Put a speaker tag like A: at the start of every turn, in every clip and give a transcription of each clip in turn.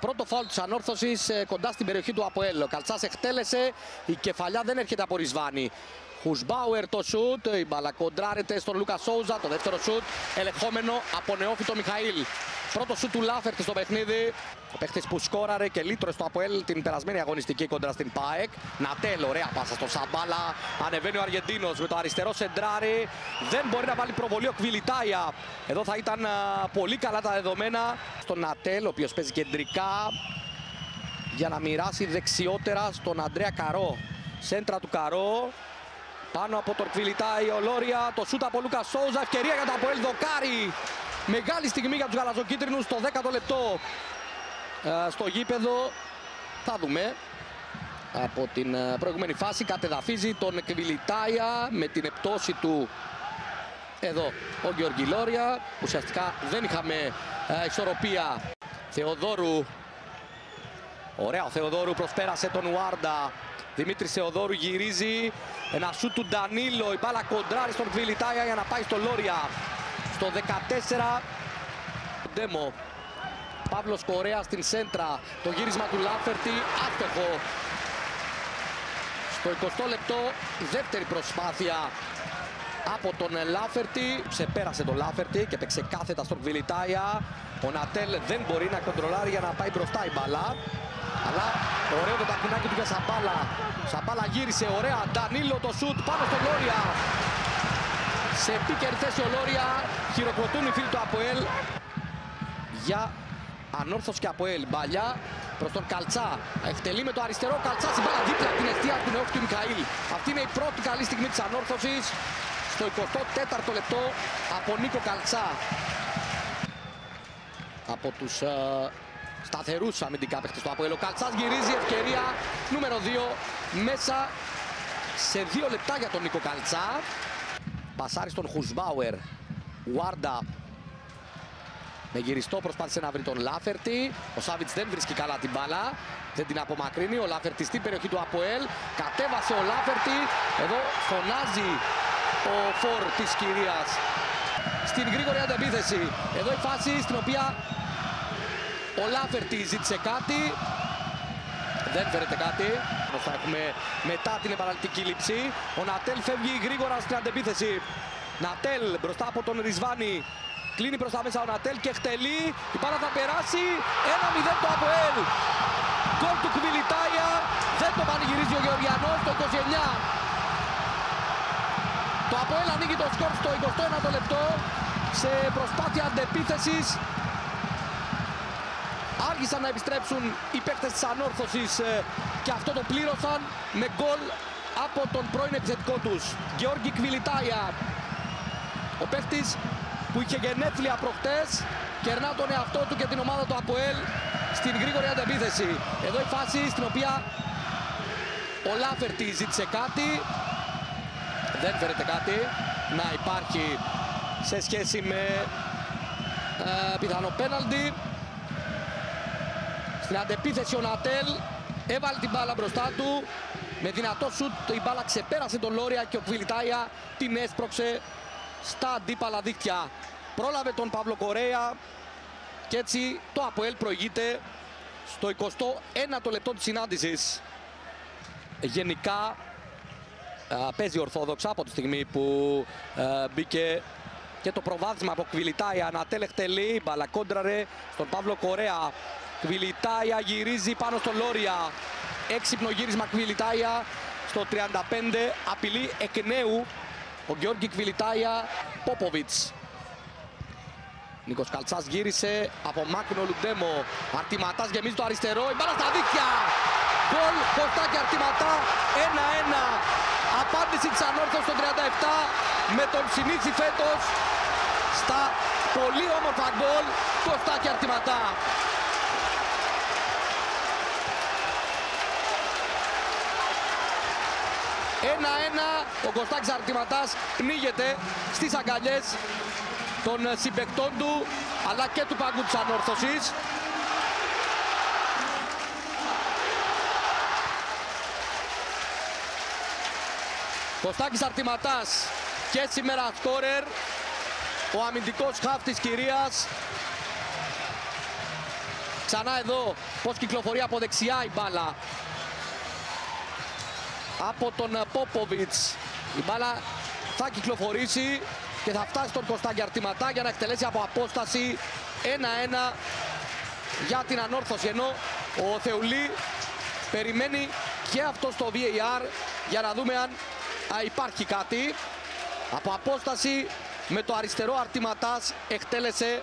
A: Το πρώτο φάουλ της ανόρθωσης ε, κοντά στην περιοχή του Αποέλ. Ο Καλτσάς εκτέλεσε, η κεφαλιά δεν έρχεται από Ρισβάνη. Χουσμπάουερ το σουτ, η μπάλα κοντράρεται στον Λούκα Σόουζα, το δεύτερο σουτ ελεγχόμενο από νεόφυτο Μιχαήλ. Πρώτο σουτ του Λάφερτ στο παιχνίδι. Ο παίχτης που σκόραρε και λύτρωσε στο Αποέλ την περασμένη αγωνιστική κόντρα στην ΠΑΕΚ. Νατέλ, ωραία πάσα στο Σαμπάλα. Ανεβαίνει ο Αργεντίνος με το αριστερό σεντράρι. Δεν μπορεί να βάλει προβολή ο Κβιλιτάια. Εδώ θα ήταν πολύ καλά τα δεδομένα. Στον Νατέλ, ο οποίος παίζει κεντρικά για να μοιράσει δεξιότερα στον Αντρέα Καρό. Σέντρα του Καρό, πάνω από τον Κβιλιτάι ο Λόρια, το σούτ από Λούκα Σόουζα, ευκαιρία για το Αποέλ Δοκάρι. Μεγάλη στιγμή για τους γαλαζοκίτρινους στο 10ο λεπτό ε, στο γήπεδο. Θα δούμε από την ε, προηγούμενη φάση κατεδαφίζει τον Κβιλιτάια με την επτώση του εδώ ο Γιώργη Λόρια. Ουσιαστικά δεν είχαμε ε, ισορροπία. Θεοδόρου. Ωραία ο Θεοδόρου προσπέρασε τον Ουάρντα. Δημήτρης Θεοδόρου γυρίζει. Ένα σου του Ντανίλο. Η μπάλα κοντράρει στον Κβιλιτάια για να πάει στο Λόρια. Στο 14. Ντέμο. Παύλος Κορέας στην σέντρα. Το γύρισμα του Λάφερτη. Άστοχο. Στο 20 λεπτό δεύτερη προσπάθεια από τον Λάφερτη. Ξεπέρασε τον Λάφερτη και παίξε κάθετα στον Κβιλιτάια. Ο Νατέλ δεν μπορεί να κοντρολάρει για να πάει μπροστά η μπαλά. Αλλά ωραίο το τακουνάκι του για Σαμπάλα. Σαμπάλα γύρισε, ωραία. Ντανίλο το σουτ πάνω στο Λόρια. Σε επίκαιρη θέση ο Λόρια. Χειροκροτούν οι φίλοι του Αποέλ. Για ανόρθωση και Αποέλ. Μπαλιά προς τον Καλτσά. Εκτελεί με το αριστερό. Καλτσά στην μπάλα δίπλα την αιστεία του νεόφου του Μικαήλ. Αυτή είναι η πρώτη καλή στιγμή της ανόρθωσης. Στο 24ο λεπτό από Νίκο Καλτσά. Από τους uh, σταθερού αμυντικά παίχτε του Αποέλ. Ο Καλτσάς γυρίζει ευκαιρία νούμερο 2 μέσα σε δύο λεπτά για τον Νίκο Καλτσά. Πασάρι στον Χουσμπάουερ. Βάρντα με γυριστό προσπάθησε να βρει τον Λάφερτη. Ο Σάβιτς δεν βρίσκει καλά την μπάλα. Δεν την απομακρύνει. Ο Λάφερτης στην περιοχή του Αποέλ. Κατέβασε ο Λάφερτη. Εδώ φωνάζει ο φορ της κυρίας στην γρήγορη αντεπίθεση. Εδώ η φάση στην οποία ο Λάφερτη ζήτησε κάτι. Δεν φέρεται κάτι. Θα έχουμε μετά την επαναληπτική λήψη. Ο Νατέλ φεύγει γρήγορα στην αντεπίθεση. Νατέλ μπροστά από τον Ρισβάνη. Κλείνει προς τα μέσα ο Νατέλ και χτελεί. Η πάρα θα περάσει. 1-0 το Αποέλ. Γκολ του Κβιλιτάια. Δεν το πανηγυρίζει ο Γεωργιανός το 29. Το Αποέλ ανοίγει το σκορ στο 21ο λεπτό σε προσπάθεια αντεπίθεσης άργησαν να επιστρέψουν οι παίκτες της ανόρθωσης ε, και αυτό το πλήρωσαν με γκολ από τον πρώην επιθετικό τους Γεώργη Κβιλιτάια. Ο παίκτης που είχε γενέθλια προχτές κερνά τον εαυτό του και την ομάδα του ΑΠΟΕΛ στην γρήγορη αντεπίθεση. Εδώ η φάση στην οποία ο Λάφερτη ζήτησε κάτι. Δεν φέρεται κάτι. Να υπάρχει σε σχέση με ε, πιθανό πέναλτι στην αντεπίθεση ο Νατέλ έβαλε την μπάλα μπροστά του. Με δυνατό σουτ η μπάλα ξεπέρασε τον Λόρια και ο Κβιλιτάια την έσπρωξε στα αντίπαλα δίκτυα. Πρόλαβε τον Παύλο Κορέα και έτσι το Αποέλ προηγείται στο 21ο λεπτό της συνάντησης. Γενικά παίζει ορθόδοξα από τη στιγμή που μπήκε και το προβάδισμα από Κβιλιτάια. Νατέλ εκτελεί, μπάλα κόντραρε στον Παύλο Κορέα. Κβιλιτάια γυρίζει πάνω στο Λόρια. Έξυπνο γύρισμα Κβιλιτάια στο 35. Απειλεί εκ νέου ο Γιώργη Κβιλιτάια Πόποβιτς. Νίκος Καλτσάς γύρισε από Μάκνο Λουντέμο. Αρτηματάς γεμίζει το αριστερό. Η μπάλα στα δίκτυα. Γκολ Κωστάκη Αρτηματά 1-1. Απάντηση της Ανόρθωσης στο 37 με τον συνήθι φέτος στα πολύ όμορφα γκολ Κωστάκη Αρτηματά. 1-1 ο Κωστάκης Αρτηματάς πνίγεται στις αγκαλιές των συμπεκτών του αλλά και του παγκού της ανόρθωσης. Κωστάκης Αρτηματάς και σήμερα σκόρερ ο αμυντικός χαφ της κυρίας Ξανά εδώ πώς κυκλοφορεί από δεξιά η μπάλα. Από τον Πόποβιτς. Η μπάλα θα κυκλοφορήσει και θα φτάσει στον Κωνσταντια Αρτηματά για να εκτελέσει από απόσταση 1-1 για την ανόρθωση. Ενώ ο Θεουλή περιμένει και αυτό στο VAR για να δούμε αν υπάρχει κάτι. Από απόσταση με το αριστερό αρτηματάς εκτέλεσε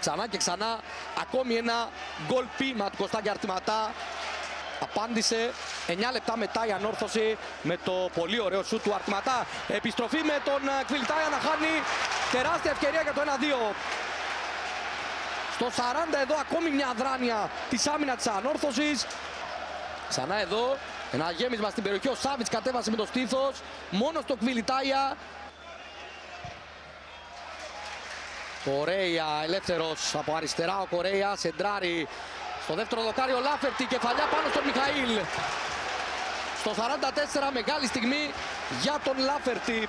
A: ξανά και ξανά ακόμη ένα γκολ πείμα του Κωνσταντια Αρτηματά απάντησε 9 λεπτά μετά η ανόρθωση με το πολύ ωραίο σου του Αρτηματά επιστροφή με τον Κβιλτάια να χάνει. Τεράστια ευκαιρία για το 1-2 στο 40 εδώ ακόμη μια αδράνεια της άμυνας της ανόρθωσης. Ξανά εδώ ένα γέμισμα στην περιοχή. Ο Σάβιτς κατέβασε με το στήθος. Μόνος στο Κβιλιτάια Κορέια ελεύθερος από αριστερά ο Κορέια. Σεντράρει στο δεύτερο δοκάρι ο Λάφερτη κεφαλιά πάνω στον Μιχαήλ στο 44 μεγάλη στιγμή για τον Λάφερτη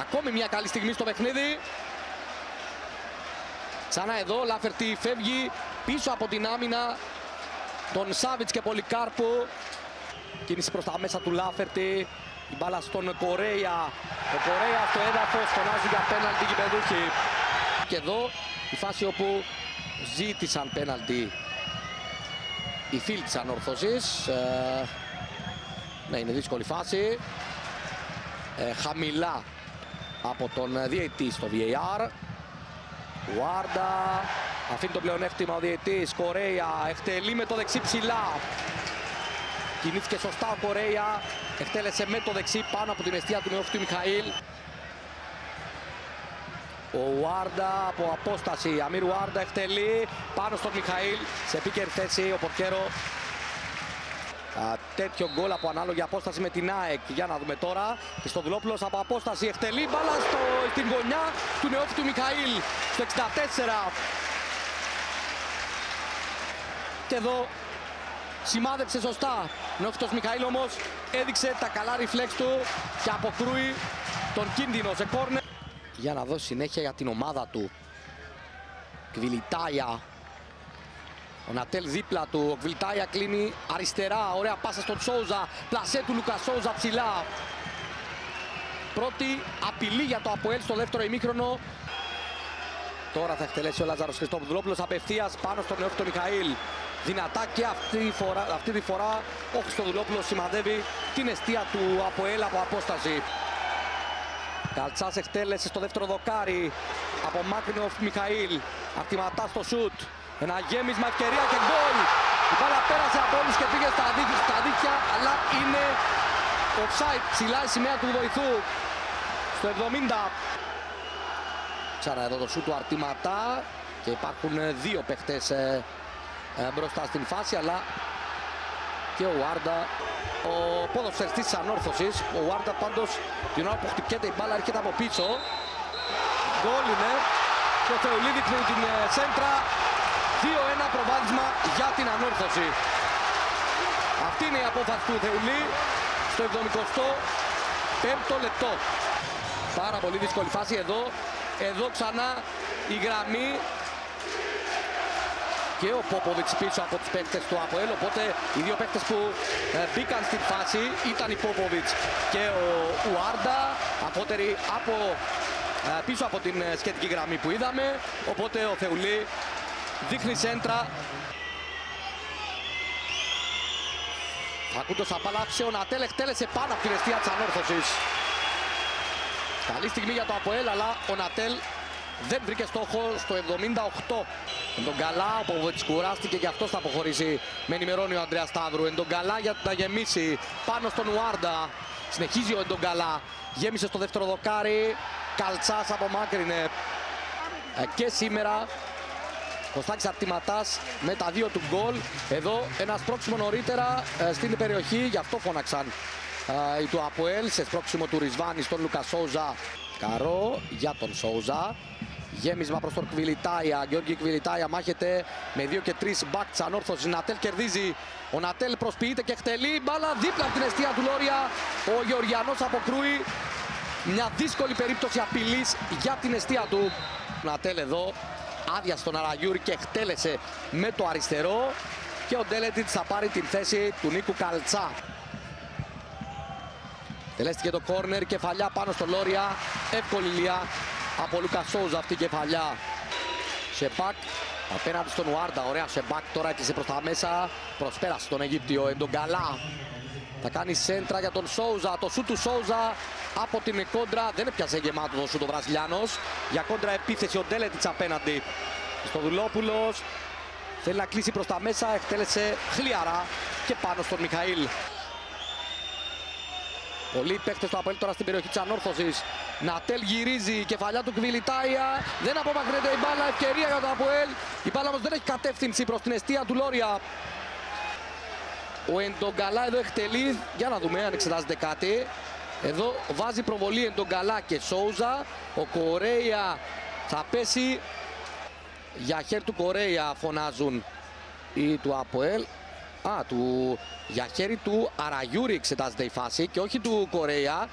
A: ακόμη μια καλή στιγμή στο παιχνίδι Ξανά εδώ, Λάφερτη φεύγει πίσω από την άμυνα τον Σάβιτς και Πολυκάρπου. Κίνηση προς τα μέσα του Λάφερτη. Η μπάλα στον Κορέια. Ο Κορέια στο έδαφος φωνάζει για πέναλτι γηπεδούχοι. Και εδώ η φάση όπου ζήτησαν πέναλτι οι φίλοι της ανορθώσης. Ε, ναι, είναι δύσκολη φάση. Ε, χαμηλά από τον διαιτή στο VAR. Βάρντα αφήνει το πλεονέκτημα ο διαιτής. Κορέια εκτελεί με το δεξί ψηλά. Κινήθηκε σωστά ο Κορέια. Εκτέλεσε με το δεξί πάνω από την αιστεία του νεόφυτου Μιχαήλ. Ο Βάρντα από απόσταση. Αμύρ Βάρντα εκτελεί πάνω στον Μιχαήλ. Σε επίκαιρη θέση ο Πορκέρο Α, τέτοιο γκολ από ανάλογη απόσταση με την ΑΕΚ. Για να δούμε τώρα. Χριστοδουλόπουλος από απόσταση εκτελεί μπάλα στο, στην γωνιά του νεόφυτου Μιχαήλ στο 64. Και εδώ σημάδεψε σωστά. Νεόφυτος Μιχαήλ όμως έδειξε τα καλά ριφλέξ του και αποκρούει τον κίνδυνο σε κόρνε. Για να δώσει συνέχεια για την ομάδα του. Κβιλιτάια ο Νατέλ δίπλα του, ο Κβιλτάια κλείνει αριστερά, ωραία πάσα στον Σόουζα, πλασέ του Λουκα Σόουζα ψηλά. Πρώτη απειλή για το Αποέλ στο δεύτερο ημίχρονο. Τώρα θα εκτελέσει ο Λάζαρος Χριστόπουλος απευθείας πάνω στον νεόφυτο Μιχαήλ. Δυνατά και αυτή, τη φορά, αυτή τη φορά ο Χριστοδουλόπουλος σημαδεύει την αιστεία του Αποέλ από απόσταση. Καλτσάς εκτέλεσε στο δεύτερο δοκάρι από Μάκρινοφ Μιχαήλ. Αρτηματά στο σουτ. Ένα γέμισμα ευκαιρία και γκολ. Η μπάλα πέρασε από όλους και πήγε στα δίκτυα, στα δίκτυα αλλά είναι offside. Ψηλά η σημαία του βοηθού στο 70. Ξανά εδώ το σου του αρτήματά και υπάρχουν δύο παίχτες ε, ε, μπροστά στην φάση αλλά και ο Βάρντα ο ποδοσφαιριστής της ανόρθωσης ο Βάρντα πάντως την ώρα που χτυπιέται η μπάλα έρχεται από πίσω γκολ είναι και ο Θεολίδη την ε, σέντρα 2-1 προβάδισμα για την ανόρθωση. Αυτή είναι η απόφαση του Θεουλή στο 75ο λεπτό. Πάρα πολύ δύσκολη φάση εδώ. Εδώ ξανά η γραμμή και ο Πόποβιτς πίσω από τους παίκτες του ΑΠΟΕΛ οπότε οι δύο παίκτες που ε, μπήκαν στην φάση ήταν η Πόποβιτς και ο Ουάρντα απότεροι από, ε, πίσω από την ε, σχετική γραμμή που είδαμε οπότε ο Θεουλή δείχνει σέντρα. Ακούτος απαλλάψε, ο Νατέλ εκτέλεσε πάνω από την αιστεία της ανόρθωσης. Καλή στιγμή για το Αποέλ, αλλά ο Νατέλ δεν βρήκε στόχο στο 78. Εν τον καλά, ο Ποβέτς κουράστηκε και αυτός θα αποχωρήσει. Με ενημερώνει ο Ανδρέας Σταύρου. Εν τον καλά για να γεμίσει πάνω στον Ουάρντα. Συνεχίζει ο Εν καλά. Γέμισε στο δεύτερο δοκάρι. Καλτσάς απομάκρυνε. Ε, και σήμερα Κωστάκης Αρτηματάς με τα δύο του γκολ. Εδώ ένας σπρώξιμο νωρίτερα ε, στην περιοχή, γι' αυτό φώναξαν ε, οι του Αποέλ σε σπρώξιμο του Ρισβάνη στον Λουκα Σόουζα. Καρό για τον Σόουζα. Γέμισμα προς τον Κβιλιτάια. Γιώργη Κβιλιτάια μάχεται με 2 και 3 μπακς της ανόρθωσης. Νατέλ κερδίζει. Ο Νατέλ προσποιείται και εκτελεί. Μπάλα δίπλα από την αιστεία του Λόρια. Ο Γεωργιανός αποκρούει Μια δύσκολη περίπτωση απειλής για την αιστεία του. Νατέλ εδώ άδεια στον Αραγιούρη και εκτέλεσε με το αριστερό και ο Ντέλετιτς θα πάρει την θέση του Νίκου Καλτσά. Τελέστηκε το κόρνερ, κεφαλιά πάνω στο Λόρια, εύκολη λία από Λούκα Σόουζα αυτή η κεφαλιά. Σεπάκ απέναντι στον Ουάρντα, ωραία Σεπάκ τώρα έκλεισε προς τα μέσα, προσπέρασε τον Αιγύπτιο Εντογκαλά. Θα κάνει σέντρα για τον Σόουζα, το σου του Σόουζα από την κόντρα, δεν έπιασε γεμάτο το σου το Βραζιλιάνος. Για κόντρα επίθεση ο Ντέλετιτς απέναντι στο Δουλόπουλος. Θέλει να κλείσει προς τα μέσα, εκτέλεσε χλιαρά και πάνω στον Μιχαήλ. Πολλοί παίχτες του Αποέλ τώρα στην περιοχή της ανόρθωσης. Νατέλ γυρίζει, η κεφαλιά του Κβιλιτάια. Δεν απομακρύνεται η μπάλα, ευκαιρία για το Αποέλ. Η μπάλα όμως δεν έχει κατεύθυνση προς την αιστεία του Λόρια. Ο Εντογκαλά εδώ εκτελεί, για να δούμε αν εξετάζεται κάτι. Εδώ βάζει προβολή Εντογκαλά και Σόουζα. Ο Κορέια θα πέσει. Για χέρι του Κορέια φωνάζουν ή του Αποέλ. Α, του... για χέρι του Αραγιούρη εξετάζεται η φάση και όχι του Κορέα.